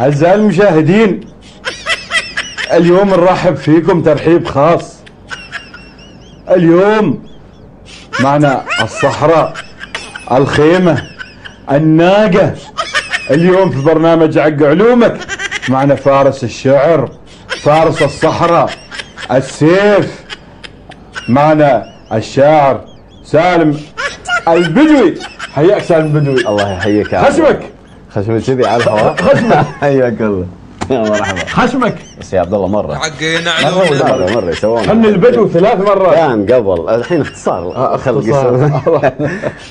أعزائي المشاهدين اليوم نرحب فيكم ترحيب خاص. اليوم معنا الصحراء الخيمة الناقة. اليوم في برنامج عق علومك معنا فارس الشعر فارس الصحراء السيف. معنا الشاعر سالم البدوي. حياك سالم البدوي. الله يحييك. خشمك خشمك كذي على الهواء. خشمك. حياك الله يا مرحبا. خشمك. بس يا عبد الله مرة. حقنا مرة علومنا مرة؟ مرة يسوون. حن البدو ثلاث مرات. كان قبل. الحين اختصار خلق اختصار. يسوون.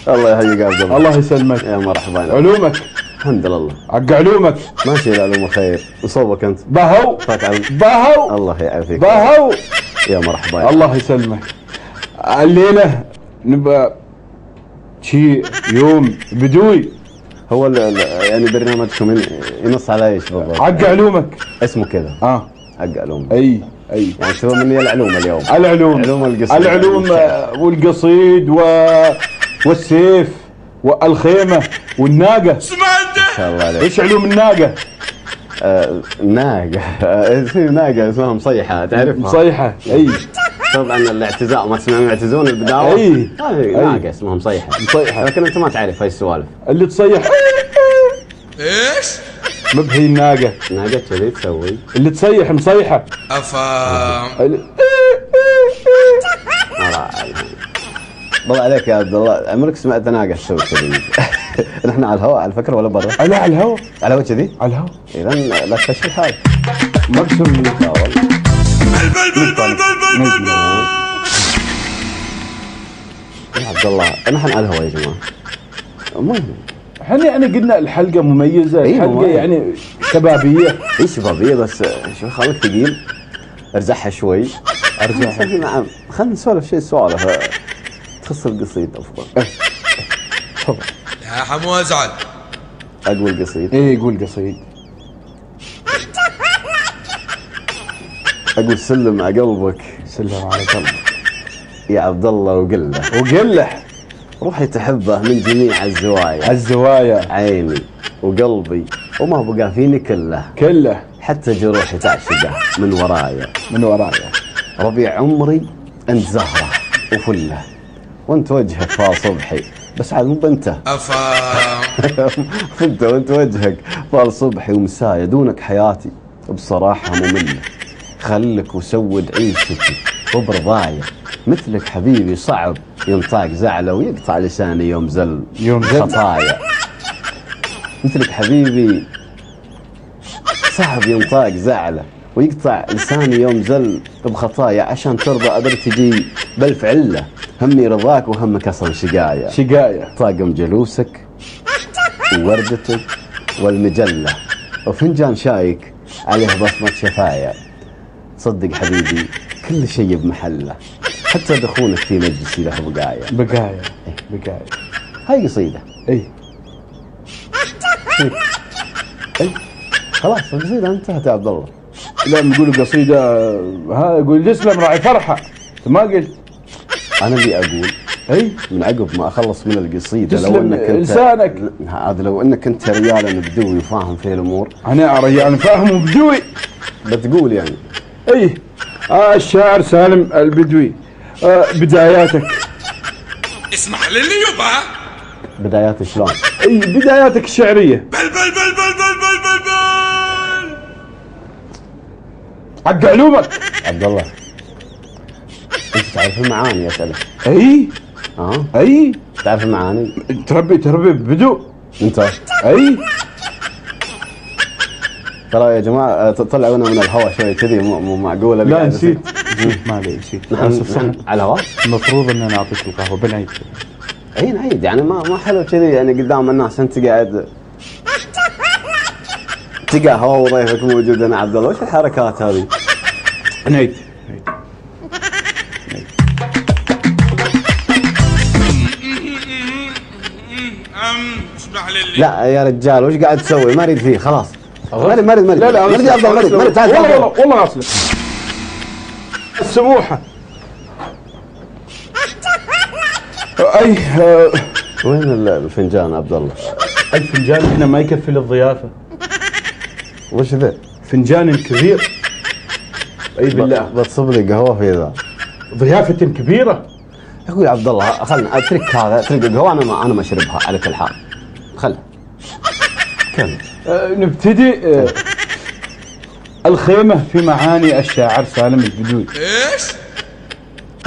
الله. يحييك يا عبد الله. الله يسلمك. يا مرحبا. علومك. الحمد لله. عق علومك. ماشي العلوم خير وصوبك أنت. بهو. بهو. الله يعافيك. بهو. يا مرحبا. الله يسلمك. الليلة نبقى شي يوم بدوي. هو ال- يعني برنامجكم ين- ينص على إيش بالضبط؟ عق علومك. اسمه كذا. آه. حق علوم. أي أي. يعني تبغى مني العلوم اليوم؟ العلوم. علوم القصيد. العلوم آه، والقصيد و... والسيف والخيمة والناقة. سمعت ما شاء الله عليك. إيش علوم الناقة؟ آه، ناقة آه، في ناقة اسمها مصيحة تعرفها؟ مصيحة أي. طبعا الاعتزاء ما تسمعون يعتزون البداوة أي. هذه أي. ناقة اسمها مصيحة. مصيحة. لكن أنت ما تعرف هاي السوالف. اللي تصيح إيش؟ ما بهي الناقة. ناقة كذي تسوي. اللي تصيح مصيحة افهم اللي- بالله عليك. يا عبد الله. عمرك سمعت ناقة تسوي كذي؟ نحن على الهواء على فكرة ولا برا؟ لا على الهواء. على الهواء كذي؟ على الهواء. اذا لا تفشل الحال مرسوم لي بل بل بل بل بل بل بل. يا عبد الله. نحن على الهواء يا جماعة. المهم إحنا يعني قلنا الحلقة مميزة أيوة، الحلقة والله. يعني شبابية. اي شبابية بس شو خليك ثقيل أرزعها شوي. نعم خلينا نسولف شيء سوالف. تخص القصيد أفضل. يا حمو أزعل. اقوى القصيد إيه يقول قصيد. أقول سلم على قلبك. سلم على قلبك. يا عبد الله وقل له وقله. روحي تحبه من جميع الزوايا. الزوايا. عيني وقلبي وما بقى فيني كله. كله. حتى جروحي تعشقه من ورايا. من ورايا. ربيع عمري انت زهره وفله. وانت وجهك فال صبحي. بس عاد مو بنته. افهم انت وانت وجهك فال صبحي ومسايا دونك حياتي بصراحة مملة. خلك وسود عيشتي. وبرضايا مثلك حبيبي صعب ينطاق زعلة ويقطع لساني يوم زل يوم زل. خطايا. مثلك حبيبي صعب ينطاق زعلة ويقطع لساني يوم زل بخطايا عشان ترضى أقدر تجي بألف علة همي رضاك وهمك أصلا شقايا. شقاية طاقم جلوسك ووردتك والمجلة. وفنجان شايك عليه بصمة شفايا. صدق حبيبي كل شيء بمحله. حتى دخولك في مجلسي له بقايا. بقايا. بقايا. هاي قصيدة. اي اي خلاص القصيدة انتهت يا عبد الله. لا نقول قصيدة ها يقول تسلم راعي فرحة. أنت ما قلت. أنا اللي أقول. اي من عقب ما أخلص من القصيدة لو إنك أنت لسانك. هذا لو إنك أنت رجال بدوي وفاهم في الأمور. أنا رجال فاهم وبدوي بتقول يعني. اي الشاعر سالم البدوي. آه بداياتك. اسمح لي يبا بدايات شلون؟ إي بداياتك الشعرية. بل بل بل بل بل بل بل بل. حق علومك. عبد الله. انت تعرف المعاني اسالك إي. ها إي. تعرف المعاني؟ تربي تربي بدو. انت. إي. ترى يا جماعة آه، طلعونا من الهواء شوي كذي مو مو معقوله لا نسيت. نسيت ما علي نسيت نحن على الهواء المفروض ان نعطيك القهوة بنعيد اي نعيد يعني ما ما حلو كذي يعني قدام الناس انت قاعد تلقى هوا وضيفك موجود أنا عبد الله وش الحركات هذه؟ نعيد لي لا يا رجال وش قاعد تسوي؟ ما اريد فيه خلاص ما اريد ما اريد ما اريد لا لا ما اريد يا عبد الله ما اريد ما اريد تعال. والله والله والله أصلا. السموحة. أي وين ال- الفنجان عبد الله؟ الفنجان هنا ما يكفي للضيافة. وش ذا؟ فنجان كبير. أي بالله. بتصب لي قهوة في ذا. ضيافة كبيرة. يقول عبد الله خلنا أترك هذا أترك القهوة أنا ما أنا ما أشربها على كل حال. خل. كمل آه، نبتدي آه، الخيمة في معاني الشاعر سالم البدوي. إيش؟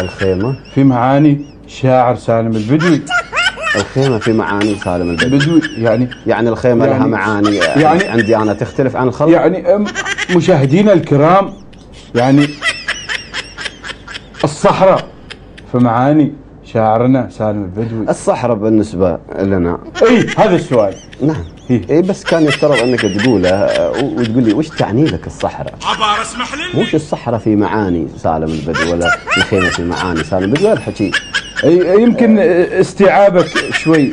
الخيمة؟ في معاني شاعر سالم البدوي. الخيمة في معاني سالم البدوي. بدوي يعني يعني الخيمة لها يعني- معاني يعني- يعني عندي أنا تختلف عن الخلق؟ يعني مشاهدينا الكرام يعني الصحراء في معاني شاعرنا سالم البدوي. الصحراء بالنسبة لنا. اي هذا السؤال. نعم. إيه. اي بس كان يفترض أنك تقوله آه، وتقول لي وش تعني لك الصحراء؟ عبار اسمح لي. مش الصحراء في معاني سالم البدو ولا الخيمه في معاني سالم البدو ولا الحكي أي يمكن استيعابك شوي.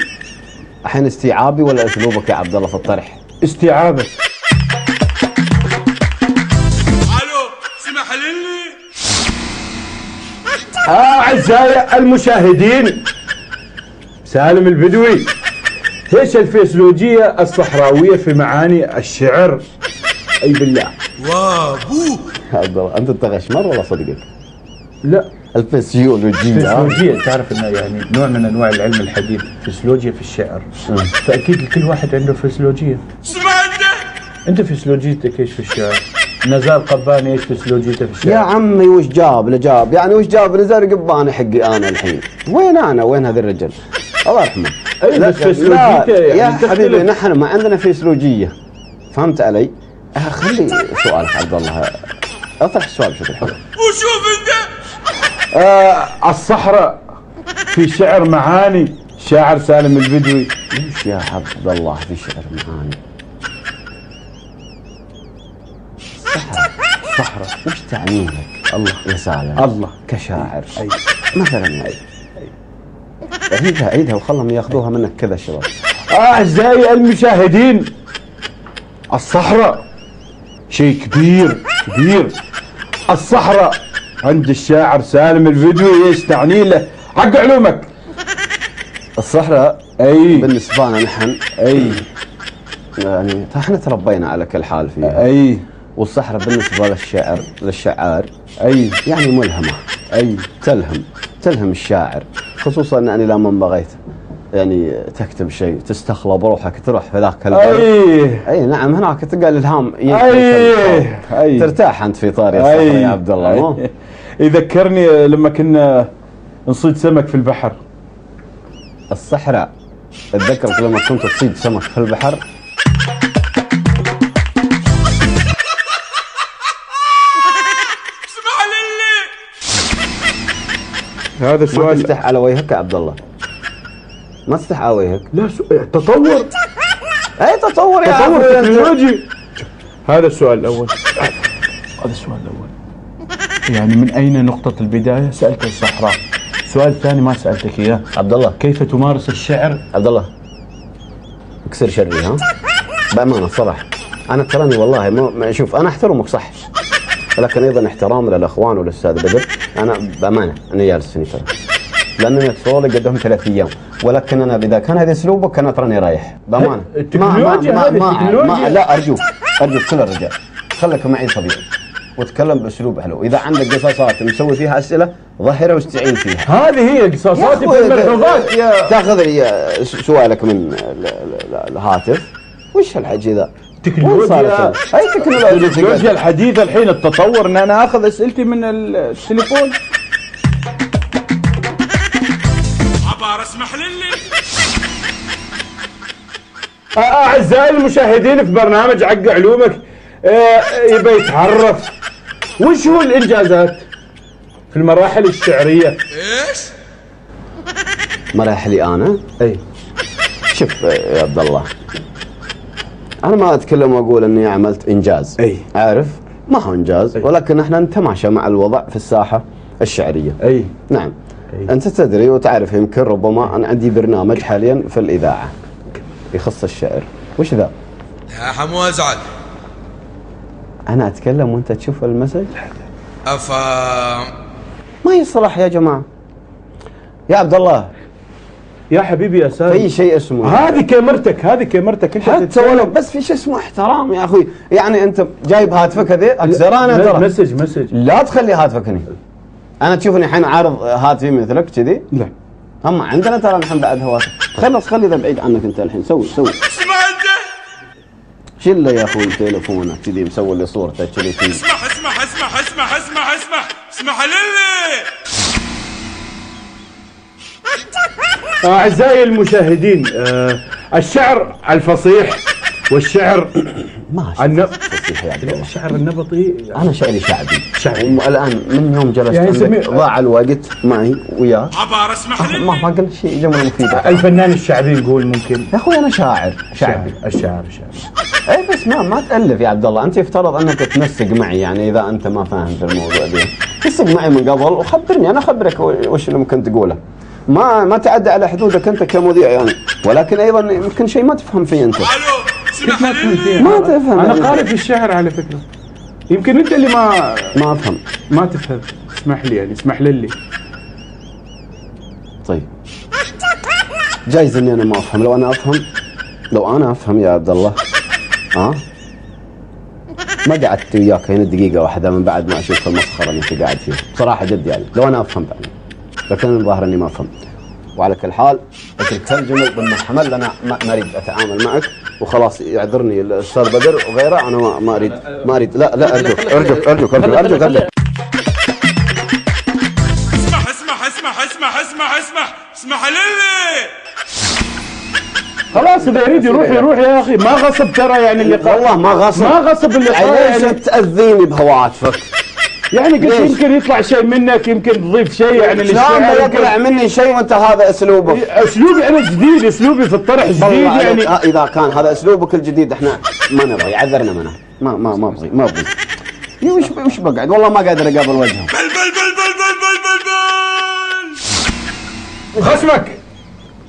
الحين استيعابي ولا أسلوبك يا عبد الله في الطرح؟ استيعابك. أعزائي المشاهدين سالم البدوي إيش الفيسلوجية الصحراوية في معاني الشعر. أي بالله. وابوه يا عبد الله انت تغشمر ولا صدقك؟ لا. الفسيولوجيا فسيولوجيا تعرف إنه يعني نوع من أنواع العلم الحديث فسيولوجيا في الشعر. فاكيد كل واحد عنده فسيولوجيا أنت فسيولوجيتك إيش في الشعر؟ نزار قباني إيش فسيولوجيته في الشعر؟ يا عمي وش جاب له؟ جاب. يعني وش جاب نزار قباني حقي أنا الحين. وين أنا؟ وين هذا الرجل؟ الله يرحمه. لا- بس لا، يعني يا. حبيبي نحن ما عندنا فسيولوجيه فهمت علي؟ آه، خلي سؤالك عبد الله. أطرح السؤال بشكل حلو. وشوف أنت. آه الصحراء في شعر معاني. شاعر سالم البدوي. وش يا عبد الله في شعر معاني؟ صحراء صحراء وش تعني لك الله يا سالم. الله. كشاعر. أي. مثلا يعني عيدها عيدها وخلهم ياخذوها منك كذا الشباب أعزائي المشاهدين الصحراء شيء كبير كبير. الصحراء عند الشاعر سالم البدوي إيش تعني له؟ حق علومك. الصحراء أي. بالنسبة لنا نحن أي. يعني إحنا تربينا على كل حال فيها. أي. والصحراء بالنسبة للشعر للشعار أي يعني ملهمة أي تلهم تلهم الشاعر خصوصا أني لما بغيت يعني تكتب شيء تستخلى بروحك تروح في ذاك أي. أي نعم هناك تلقى الالهام يجي أي. أي. ترتاح أنت في طاري الصحراء يا عبد الله مو؟ أي. يذكرني لما كنا نصيد سمك في البحر. الصحراء أتذكرك لما كنت تصيد سمك في البحر؟ هذا ما سؤال تفتح على وجهك يا عبد الله ما تفتح على وجهك. لا سؤال تطور. اي تطور يا تطور. تكنولوجي. هذا السؤال الأول. هذا السؤال الأول. يعني من أين نقطة البداية؟ سألت الصحراء. السؤال الثاني ما سألتك إياه. عبد الله كيف تمارس الشعر؟ عبد الله اكسر شري ها؟ بأمانة صراحة. أنا تراني والله ما ما- شوف أنا أحترمك صح. ولكن أيضا احترام للأخوان والاستاذ بدر. أنا بأمانة أنا جالس هنا ترى. لأنني اتصور قدهم ثلاث أيام. ولكن أنا إذا كان هذا اسلوبك أنا تراني رايح. بأمانة. التكنولوجيا هذه، التكنولوجيا. لا ارجوك ارجوك كل الرجال خليك معي طبيعي وتكلم بأسلوب حلو. إذا عندك قصصات مسوي فيها أسئلة ظهرها واستعين فيها. هذه هي قصاصاتي في يا تأخذ لي سؤالك من ال- ال- ال- الهاتف. وش الحكي ذا؟ تكنولوجيا. أي تكنولوجيا التكنولوجيا الحديثة الحين التطور إن أنا آخذ أسئلتي من التليفون. عبار اسمح لي. أعزائي المشاهدين في برنامج عق علومك يبي يتعرف. وش هو الإنجازات في المراحل الشعرية؟ إيش؟ مراحلي أنا؟ أي. شوف يا عبد الله. أنا ما أتكلم وأقول إني عملت إنجاز. أي. عارف؟ ما هو إنجاز. ولكن إحنا نتماشى مع الوضع في الساحة الشعرية. أي. نعم. أي. أنت تدري وتعرف يمكن ربما أنا عندي برنامج حاليا في الإذاعة. يخص الشعر. وش ذا؟ يا حمو أزعل. أنا أتكلم وأنت تشوف ال message؟ افا ما يصلح يا جماعة. يا عبد الله يا حبيبي يا في سالم شيء اسمه. هذه كاميرتك هذه كاميرتك. انت حتى. ولو بس في شيء اسمه احترام يا أخوي. يعني أنت جايب هاتفك هذي اكزرانه ترى مسج مسج. لا تخلي هاتفك هني. أنا تشوفني الحين عارض هاتفي مثلك كذي؟ لا. هم عندنا ترى نحن بعد هواتف. خلص خلي ذا بعيد عنك أنت الحين. سوي سوي. اسمع أنت. شيل له يا أخوي تليفونك كذي مسوي لي صورته كذي؟ في اسمح اسمح اسمح اسمح اسمح اسمح اسمح للي أعزائي المشاهدين آه الشعر الفصيح والشعر ما النب... فصيح يا عبد الله. الشعر النبطي. أنا شعري شعبي. شعبي. والان من يوم جلست يعني عندك؟ يسميه- ضاع الوقت معي وياه. عبار اسمح ما ما قلت شيء جملة مفيدة. الفنان الشعبي نقول ممكن. يا أخوي أنا شاعر. شعبي. الشعر الشعبي اي بس ما ما تألف يا عبد الله. أنت يفترض أنك تنسق معي يعني إذا أنت ما فاهم في الموضوع ذي تنسق معي من قبل وخبرني. أنا أخبرك وش اللي ممكن تقوله. ما ما تعدى على حدودك انت كمذيع يعني. ولكن أيضا يمكن شيء ما تفهم فيه انت. ألو اسمح للي ما تفهم أنا يعني. قارئ في الشعر على فكرة. يمكن أنت اللي ما ما أفهم. ما تفهم. اسمح لي يعني اسمح لي. طيب. جايز إني أنا ما أفهم. لو أنا أفهم لو أنا أفهم يا عبد الله. ها؟ ما قعدت وياك هنا دقيقة واحدة من بعد ما أشوف المسخرة اللي أنت قاعد فيها، بصراحة جد يعني، لو أنا أفهم يعني. لكن الظاهر إني ما افهم. وعلى كل حال اترك هالجمل بالمحمل أنا ما أريد أتعامل معك وخلاص يعذرني الاستاذ بدر وغيره أنا ما, ما اريد ما أريد لا لا أرجوك أرجوك أرجوك أرجوك أرجوك, أرجوك. اسمح اسمح اسمح اسمح اسمح اسمح اسمح للي خلاص إذا يريد يروح يروح يا أخي ما غصب ترى يعني اللقاء والله ما غصب ما غصب اللقاء ليش يعني, تأذيني بهواتفك؟ يعني قلت يمكن يطلع شيء منك يمكن تضيف شيء يعني شلون يطلع مني شيء وأنت هذا اسلوبك إيه، أسلوبي أنا جديد أسلوبي في الطرح جديد يعني. إذا كان هذا أسلوبك الجديد إحنا ما نبغى عذرنا منه. ما ما ما ابغي ما ابغي إيه، وش وش بقعد؟ والله ما قادر أقابل وجهه. بل بل بل بل بل بل بل. خصمك!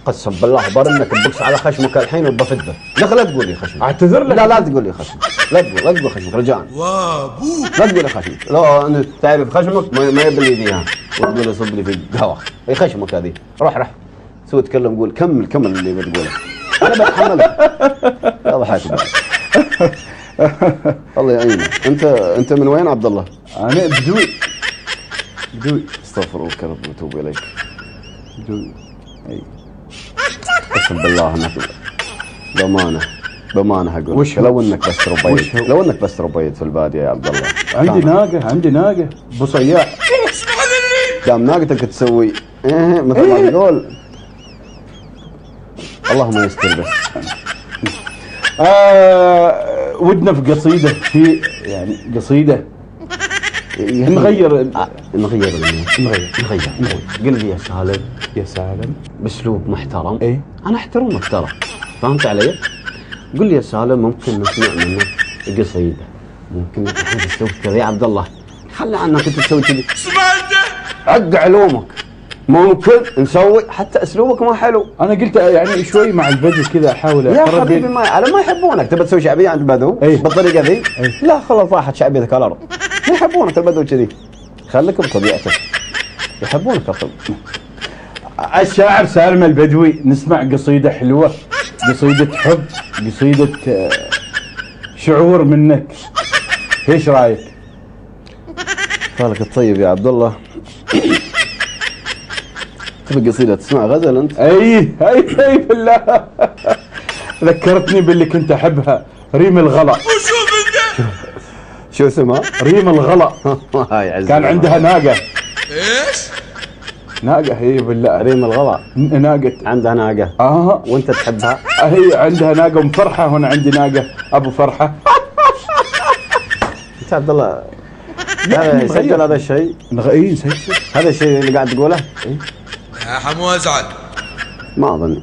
قسم بالله برنك ب box على خشمك الحين وبفده. لا لا تقول لي خشمك. اعتذر لك. لا لا تقول لي خشمك. لا تقول لا تقول خشمك رجاء وابوك لا تقول لي خشمك. لو انت تعرف خشمك؟ ما, ما يبي لي ذيها وتقول لي صب لي في القهوة. اي خشمك هذه؟ روح روح. سوي تكلم قول. كمل كمل اللي بتقوله أنا بتحملك اضحك. الله. يعينك. انت أنت من وين عبد الله؟ أنا بدوي. بدوي. استغفر الله وأتوب إليك. بدوي. أي. قسم بالله انك بأمانة بأمانة أقول وش؟ لو إنك بس هو؟ لو إنك بس تربيت في البادية يا عبد الله. عندي ناقة عندي ناقة. أبو صياح. دام ناقتك تسوي إيه مثل ما تقول. اللهم يستر بس. آه ودنا في قصيدة في يعني قصيدة. نغير آه، نغير نغير نغير. نغير قل لي يا سالم. يا سالم. بأسلوب محترم. إيه. أنا احترمك ترى فهمت علي؟ قل لي يا سالم ممكن نسمع منك قصيدة. ممكن الحين تسوي كذا يا عبد الله خلي عنك أنت تسوي كذي. انت حق علومك ممكن نسوي حتى أسلوبك ما حلو. أنا قلت يعني شوي مع البدو كذا أحاول يا حبيبي ما على ما يحبونك. تبى تسوي شعبية عند البدو؟ إيه. بالطريقة ذي؟ إيه. لا خلاص راحت شعبيتك على الأرض. يحبونك البدو كذي خليك بطبيعتك يحبونك الطب الشاعر سالم البدوي نسمع قصيدة حلوة قصيدة حب قصيدة آه، شعور منك. إيش رأيك؟ بالك الطيب يا عبد الله تبي قصيدة تسمع غزل أنت؟ أي أي أي بالله. ذكرتني باللي كنت أحبها ريم الغلا شو اسمها؟ ريم الغلا. كان عندها ناقة. إيش؟ ناقة؟ هي بالله. ريم الغلا. ن- ناقة. عندها ناقة. آه. وأنت تحبها؟ هي عندها ناقة ام فرحة هنا عندي ناقة. أبو فرحة. أنت عبد الله. يسجل هذا الشيء؟ اي نسيت هذا الشيء اللي قاعد تقوله؟ يا حمو ازعل. ما أظن.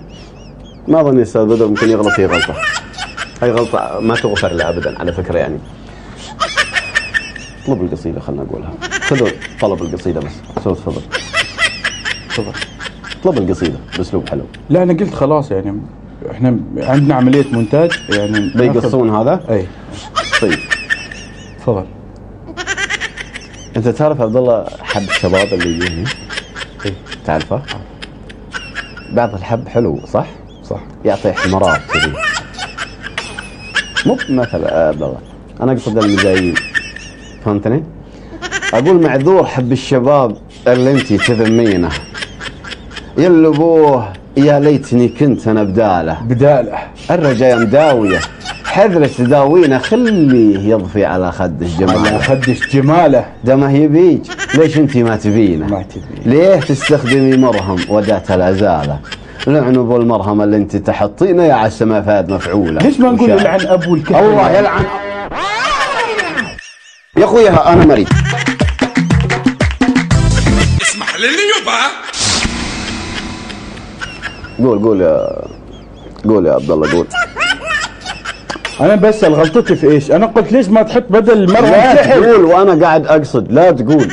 ما أظن أستاذ بدر ممكن يغلط في غلطة. هاي غلطة ما تغفر له ابدا على فكرة يعني. طلب القصيدة خلنا نقولها. خذوا طلب القصيدة بس. سوي تفضل. تفضل. طلب القصيدة بأسلوب حلو. لا أنا قلت خلاص يعني إحنا عندنا عملية مونتاج يعني بيقصون هذا؟ أي. طيب. تفضل. أنت تعرف عبد الله حب الشباب اللي يجي هنا؟ إيه. تعرفه؟ بعض الحب حلو صح؟ صح. يعطي احمرار كذي. مو مثل آه، عبد الله. أنا أقصد المزايين فهمتني؟ أقول معذور حب الشباب اللي انت تذمينه. يا ابوه يا ليتني كنت أنا بدالة. بدالة. الرجاية مداوية حذر تداوينه خليه يضفي على على جماله خدش جماله دمه يبيج. ليش انت ما تبينه؟ ما تبي ليه تستخدمي مرهم وداة العزالة؟ لعن أبو المرهم اللي انت تحطينه يا عسى ما فاد مفعولة. ليش ما نقول. يلعن أبو الكهف الله يلعن يا أخوي أنا مريض. اسمح لي يبا قول قول يا قول يا عبد الله قول. أنا بسال غلطتي في إيش؟ أنا قلت ليش ما تحط بدل المرهم لا سحر تقول وأنا قاعد أقصد لا تقول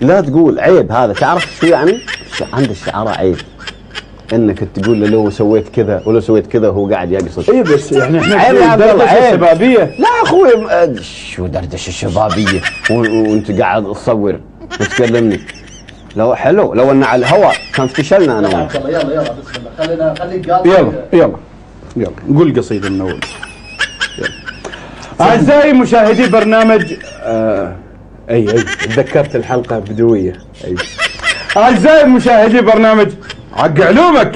لا تقول عيب هذا. تعرف شو يعني؟ عند الشعراء عيب. انك تقول له لو سويت كذا ولو سويت كذا وهو قاعد يقصد. اي بس يعني إحنا عيب يا عبد الله، دردشة عيب. شبابية. لا أخوي شو دردشة الشبابيه و- وأنت قاعد تصور. وتكلمني لو حلو لو ان على الهواء كان افتشلنا أنا وأنت. يلا يلا يلا بسم الله. خلينا خليك يلا يلا يلا. نقول قصيدة من أول. أعزائي مشاهدي برنامج آه أي أي. تذكرت الحلقة بدوية. أي. أعزائي مشاهدي برنامج عق علومك.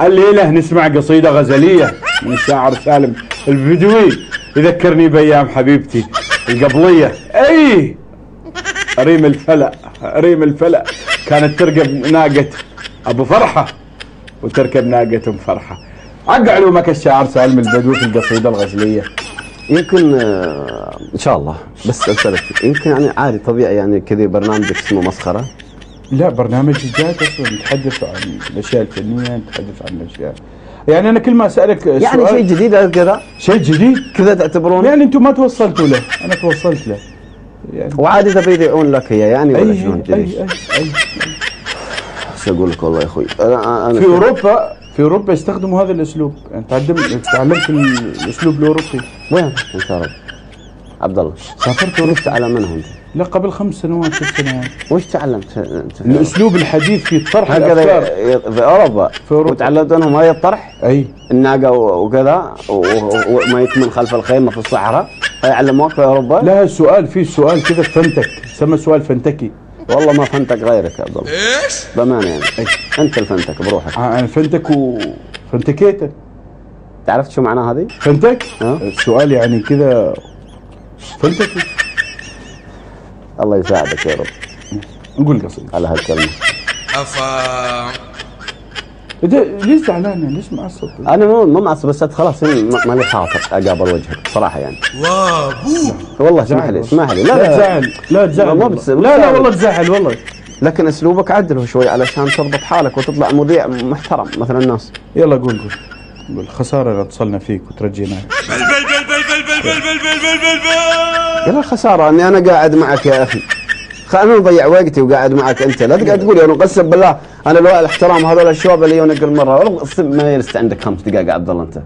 الليلة نسمع قصيدة غزلية من الشاعر سالم البدوي يذكرني بأيام حبيبتي القبليه أي! ريم الفلق ريم الفلق كانت تركب ناقة أبو فرحة وتركب ناقة أم فرحة. عق علومك الشاعر سالم البدوي في القصيدة الغزلية. يمكن آه، إن شاء الله. بس أسألك يمكن يعني عادي طبيعي يعني كذا برنامجك اسمه مسخرة؟ لا برنامج جاد أصلا نتحدث عن الأشياء الفنية نتحدث عن الأشياء. يعني أنا كل ما أسألك يعني سؤال- شيء جديد كذا؟ شيء جديد؟ كذا تعتبرون؟ يعني أنتم ما توصلتوا له. أنا توصلت له. يعني وعادي تبي يبيعون لك اياه يعني ولا اي شلون اي اي, جديد أي. شو أقول لك والله يا أخوي؟ أنا أنا في اوروبا في أوروبا يستخدموا هذا الأسلوب. يعني تعلمت تعلمت الأسلوب الأوروبي. وين؟ انت عبد الله سافرت أوروبا. تعلم منهم أنت؟ لا قبل خمس سنوات ست سنوات. وش تعلمت؟ انت الأسلوب الحديث في طرح هكذا في أوروبا. في أوروبا. وتعلمت منهم هاي الطرح أي. الناقة وكذا وما يكمن خلف الخيمة في الصحراء. هاي علموك في أوروبا؟ لا سؤال في سؤال كذا فنتك سمى سؤال فنتكي والله ما فهمتك غيرك يا عبد الله. إيش؟ بأمانة يعني. أنت الفنتك بروحك. آه، أنا فنتك وفنتكيت عرفت شو معناه هذه؟ فنتك ها؟ السؤال يعني كذا. فنتكي الله يساعدك يا رب. نقول قصيدة على هالكلمة. أفا. ده ليش زعلان ليش معصب أنا مو مو معصب بس خلاص ما لي خاطر أقابل وجهك صراحة يعني. وابو والله اسمح لي اسمح لي. لا لا لا. تزعل لا تزعل. بتس- لا لا بتزعل. والله تزعل والله. لكن أسلوبك عدله شوي علشان تضبط حالك وتطلع مذيع محترم مثل الناس. يلا قول قول. قول. خسارة إذا اتصلنا فيك وترجيناك. بل بل بل بل بل بل. يلا خساره أني أنا قاعد معك يا أخي. أنا مضيع وقتي وقاعد معك أنت. لا تقعد تقول يعني قسم بالله أنا لو الاحترام هذول الشباب اللي يونق المرة ما يرست عندك خمس دقائق عبد الله أنت.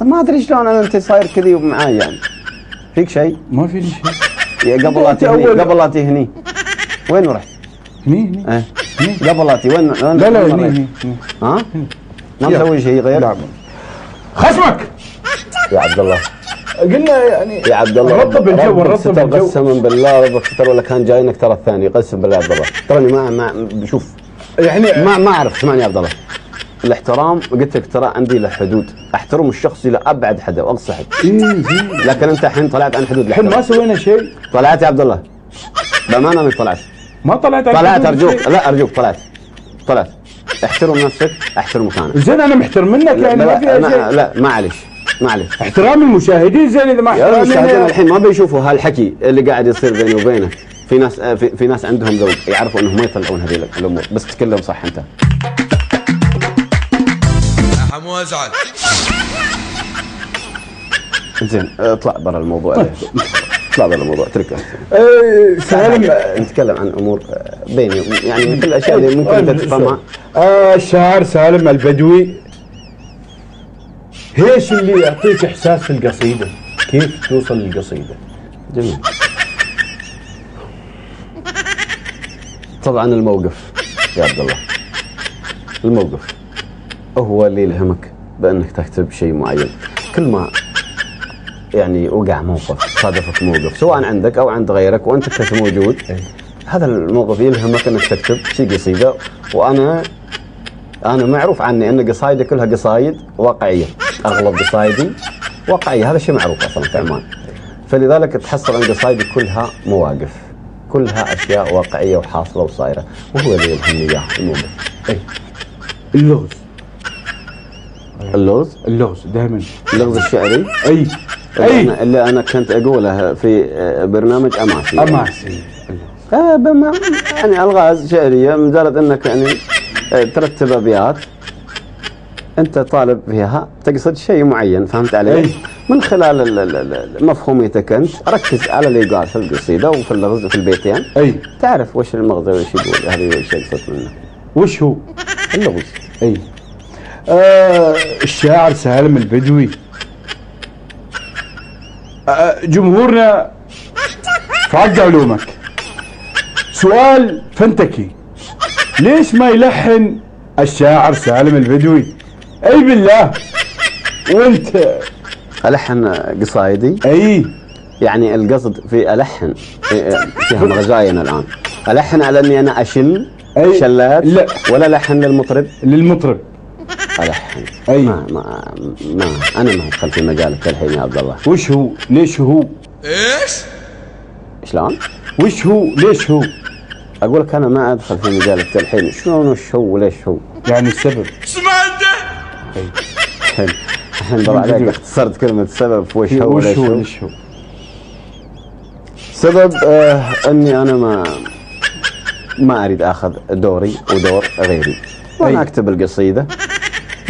ما أدري شلون أنا أنت صاير كذي ومعاي يعني. فيك شيء؟ ما في شيء. قبل لا تهني قبل لا تهني. وين رحت؟ هني هني. قبل لا وين لا لا هني ها؟ ما مسوي شيء غير؟ نعم. خصمك! يا عبد الله. قلنا يعني يا عبد الله نرطب الجو ستر الجو قسما بالله ربك ستر ولا كان جاينك ترى الثاني. قسم بالله يا عبد الله. تراني ما ما بشوف. يعني ما ما أعرف اسمعني يا عبد الله. الاحترام قلت لك ترى عندي له حدود. أحترم الشخص إلى أبعد حد واقصى حد لكن أنت الحين طلعت عن حدود. الحين ما سوينا شيء. طلعت يا عبد الله. بأمانة أنك طلعت. ما طلعت طلعت أرجوك. لا أرجوك. طلعت. طلعت. احترم نفسك احترم مكانك. زين أنا محترم منك يعني ما فيها شيء. لا معلش. معلش. احترام المشاهدين زين إذا ما يا المشاهدين الحين ما بيشوفوا هالحكي اللي قاعد يصير بيني وبينك في ناس آه، في, في ناس عندهم ذوق يعرفوا إنهم ما يطلعون هذه الأمور. بس تكلم صح أنت. حمو أزعل. زين آه، اطلع برا الموضوع. طيب. اطلع برا الموضوع. اتركه. إيه، سالم نتكلم عن أمور آه، بيني يعني مثل الأشياء اللي ممكن انت تفهمها آه الشاعر سالم البدوي إيش اللي يعطيك إحساس في القصيدة؟ كيف توصل للقصيدة؟ جميل. طبعا الموقف يا عبد الله. الموقف. هو اللي يلهمك بأنك تكتب شيء معين. كل ما يعني وقع موقف صادفك موقف سواء عندك أو عند غيرك وأنت كنت موجود هذا الموقف يلهمك أنك تكتب شيء قصيدة. وأنا أنا معروف عني أن قصايدي كلها قصايد واقعية. أغلب قصايدي واقعيه هذا شيء معروف أصلا في عمان. فلذلك تحصل ان قصايدي كلها مواقف كلها أشياء واقعية وحاصلة وصايرة وهو اللي يلهمني اياه الموقف اي اللغز. اللوز اللغز دائما. اللغز الشعري؟ أي. اللي أي. أنا, اللي أنا كنت أقوله في آه، برنامج أماسي. أماسي. آه بما يعني ألغاز شعرية مجرد إنك يعني آه، ترتب أبيات. أنت طالب فيها تقصد شيء معين فهمت علي؟ أي. من خلال ال- ال- ال- مفهوميتك أنت ركز على اللي يقال في القصيدة وفي اللغز في البيتين. إي. تعرف وش المغزى وش يقول هذه وش يقصد منه؟ وش هو؟ اللغز. إي. آه الشاعر سالم البدوي. آه جمهورنا في علومك. سؤال فنتكي ليش ما يلحن الشاعر سالم البدوي؟ أي بالله. وأنت؟ ألحن قصايدي. أي. يعني القصد في ألحن. فيها مغزاين الآن. ألحن على أني أنا اشل أي. شلات لا. ولا لحن للمطرب؟ للمطرب. ألحن. أي. ما ما ما أنا ما أدخل في مجالك الحين يا عبد الله. وش هو؟ ليش هو؟ إيش؟ شلون؟ وش هو؟ ليش هو؟ أقول لك أنا ما أدخل في مجالك الحين شلون وش هو وليش هو؟ يعني السبب. انت الحين برا عليك. اختصرت كلمة سبب في وش هو وش هو ليش هو سبب آه إني أنا ما ما أريد أخذ دوري ودور غيري. وأنا أي. أكتب القصيدة.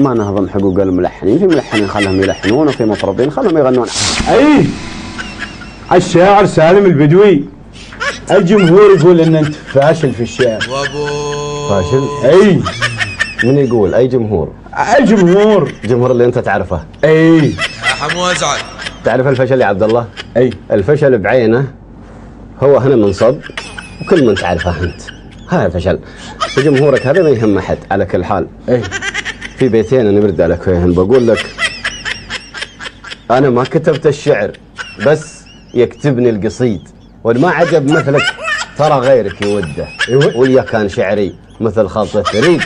ما نهضم حقوق الملحنين. في ملحنين خلهم يلحنون وفي مطربين خلهم يغنون. أي! الشاعر سالم البدوي. الجمهور يقول إن أنت فاشل في الشعر. فاشل؟ أي! من يقول أي جمهور؟ الجمهور الجمهور اللي أنت تعرفه. اي يا حمو ازعل تعرف الفشل يا عبد الله؟ أي. الفشل بعينه. هو هنا منصب وكل من تعرفه أنت. هذا الفشل. وجمهورك هذا ما يهم أحد على كل حال. اي في بيتين أنا برد عليك فيهم بقول لك أنا ما كتبت الشعر بس يكتبني القصيد. وما عجب مثلك ترى غيرك يوده. ويا كان شعري مثل خلط الثريد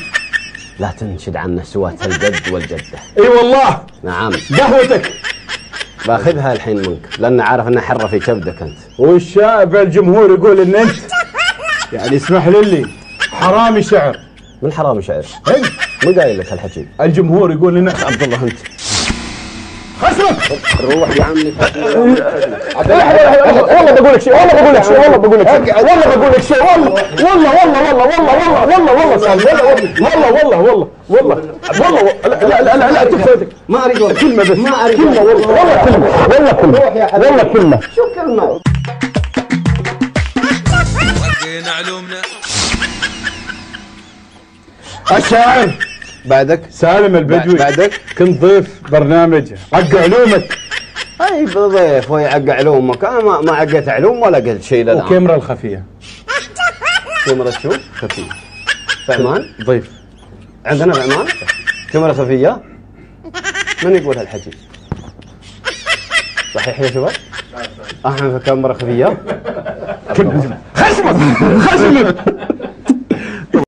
لا تنشد عنه سوات الجد والجدة. إي والله. نعم. قهوتك باخذها الحين منك لأن عارف أنها حرة في كبدك أنت. والشعب الجمهور يقول إن أنت؟ يعني اسمح لي حرامي شعر. من حرام شعر؟ إي. مو قايل لك الحكي. الجمهور يقول إن عبد الله أنت. روح يا عمي والله بقول لك شيء والله بقول لك شيء والله بقول لك شيء والله بقول لك شيء والله والله والله والله والله والله والله والله والله والله والله والله والله لا لا لا لا تكفى ما اريد والله كلمة بس ما اريد كلمة والله والله كلمة والله كلمة والله كلمة شو كلمه علومنا الشاعر بعدك؟ سالم البدوي. بعدك؟ كنت ضيف برنامج حق علومك. أي بضيف ويعق علومك. أنا ما ما عقيت علوم ولا قلت شيء للان وكاميرا الخفية. كاميرا شو؟ خفية. في عمان ضيف. عندنا في عمان كاميرا خفية؟ من يقول هالحكي؟ صحيح يا شباب؟ إحنا في كاميرا خفية. خصمك خصمك